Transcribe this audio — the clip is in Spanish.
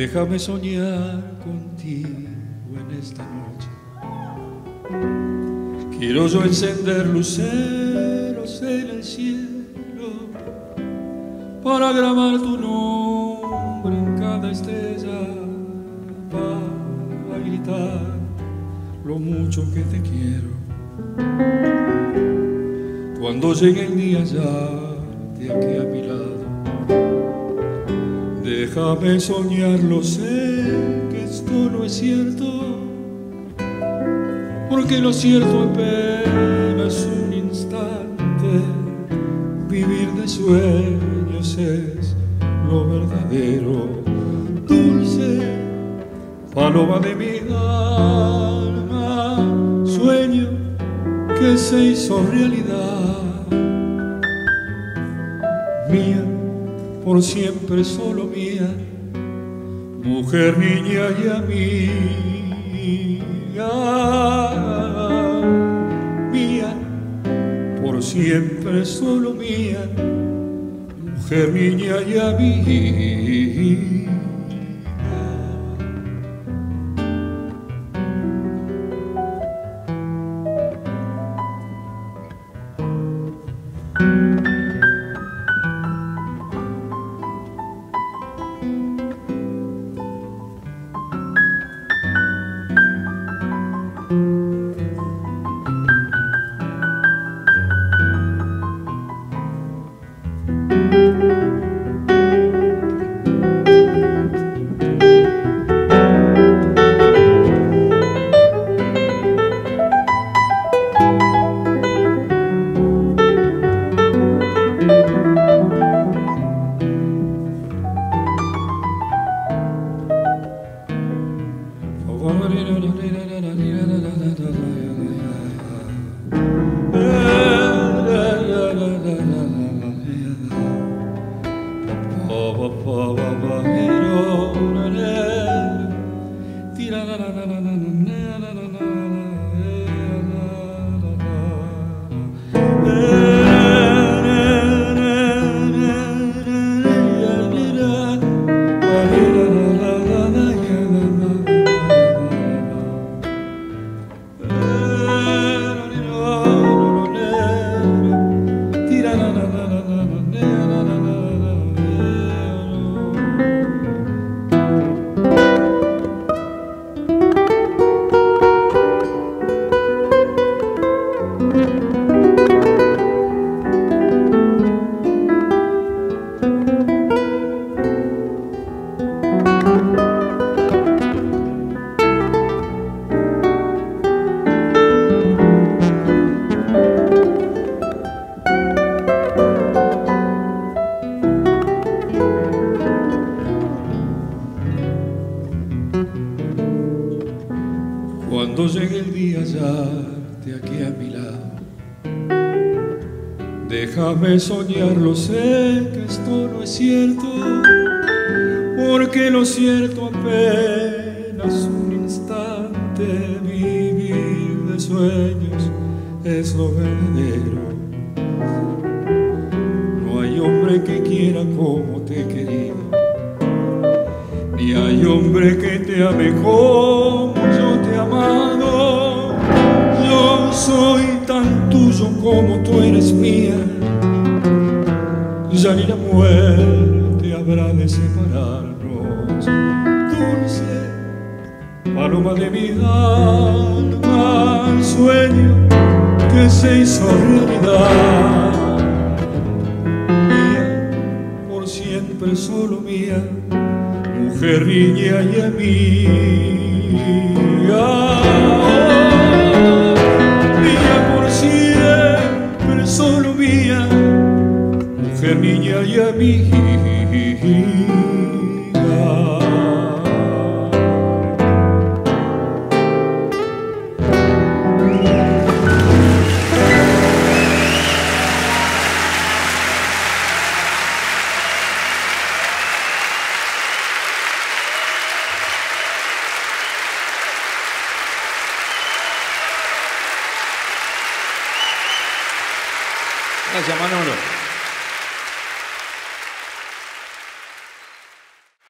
Déjame soñar contigo en esta noche. Quiero yo encender luceros en el cielo para grabar tu nombre en cada estrella, para gritar lo mucho que te quiero. Cuando llegue el día ya de aquí a mi lado Déjame soñarlo, sé que esto no es cierto, porque lo cierto apenas un instante, vivir de sueños es lo verdadero, dulce paloma de mi alma, sueño que se hizo realidad siempre solo mía, mujer, niña y amiga mía, por siempre solo mía, mujer, niña y amiga. Cuando llegue el día de aquí a mi lado, déjame soñarlo, sé que esto no es cierto, porque lo cierto apenas un instante vivir de sueños es lo verdadero. No hay hombre que quiera como te he querido, ni hay hombre que te ame como yo te. Yo soy tan tuyo como tú eres mía, ya ni la muerte habrá de separarnos. Dulce paloma de mi alma, sueño que se hizo realidad. Mía, por siempre solo mía, mujer, niña y amiga. Gracias, Manolo.